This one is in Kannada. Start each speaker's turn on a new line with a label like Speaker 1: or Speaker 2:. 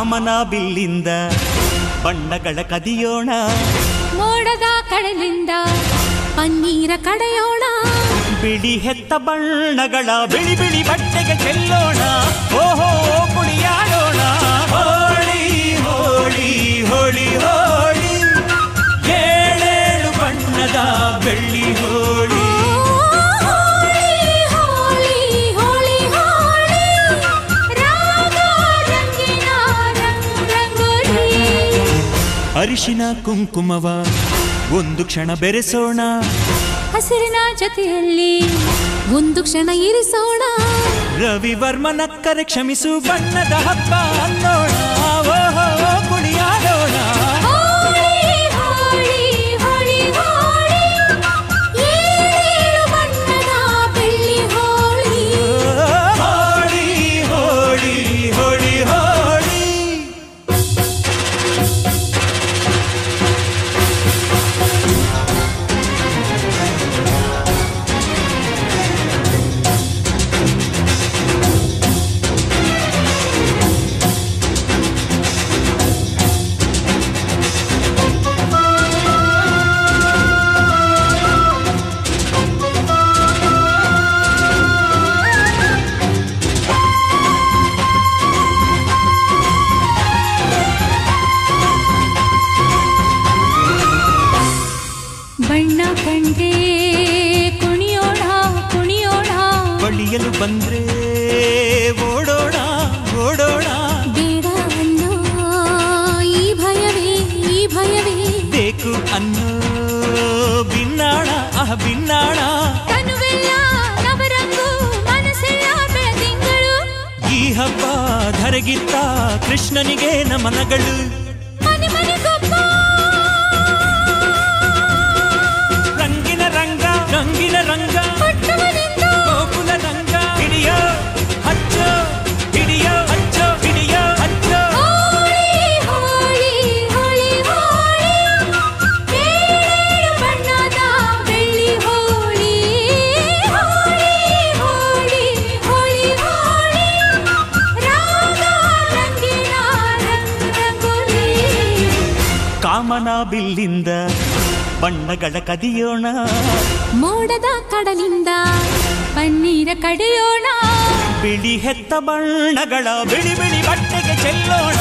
Speaker 1: ಕಾಮನ ಬಿಲ್ಲಿಂದ ಬಣ್ಣಗಳ ಕದಿಯೋಣ.
Speaker 2: ಮೋಡದ ಕಡಲಿಂದ ಪನ್ನೀರ ಕಡೆಯೋಣ.
Speaker 1: ಬಿಳಿ ಹೆತ್ತ ಬಣ್ಣಗಳ ಬಿಳಿ ಬಿಳಿ ಬಟ್ಟೆಗೆ ಚೆಲ್ಲೋಣ. ಅರಿಶಿನ ಕುಂಕುಮವ ಒಂದು ಕ್ಷಣ ಬೆರೆಸೋಣ.
Speaker 2: ಹಸಿರಿನ ಜೊತೆಯಲ್ಲಿ ಒಂದು ಕ್ಷಣ ಇರಿಸೋಣ.
Speaker 1: ರವಿವರ್ಮನಕ್ಕರೆ ಕ್ಷಮಿಸು ಬಣ್ಣದ ಹಬ್ಬ ಅನ್ನೋಣ
Speaker 2: ಬಣ್ಣ ಕಂಡ್ರೆ ಕುಣಿಯೋಣ ಕುಣಿಯೋಣ.
Speaker 1: ಬಳಿಯಲು ಬಂದ್ರೆ ಓಡೋಣ ಓಡೋಣ.
Speaker 2: ಬೇಡ ಅನ್ನೋ ಈ ಭಯವೇ ಈ ಭಯವೇ.
Speaker 1: ಬೇಕು ಅನ್ನೋ ಬಿನ್ನಾಣ
Speaker 2: ಆ ಬೆಳದಿಂಗಳು.
Speaker 1: ಈ ಹಬ್ಬ ಧರೆಗಿತ್ತ ಕೃಷ್ಣನಿಗೆ ನಮನಗಳು. ಕಾಮನ ಬಿಲ್ಲಿಂದ ಬಣ್ಣಗಳ ಕದಿಯೋಣ.
Speaker 2: ಮೋಡದ ಕಡಲಿಂದ ಪನ್ನೀರ ಕಡಿಯೋಣ.
Speaker 1: ಬಿಳಿ ಹೆತ್ತ ಬಣ್ಣಗಳ ಬಿಳಿ ಬಿಳಿ ಬಟ್ಟೆಗೆ ಚೆಲ್ಲೋಣ.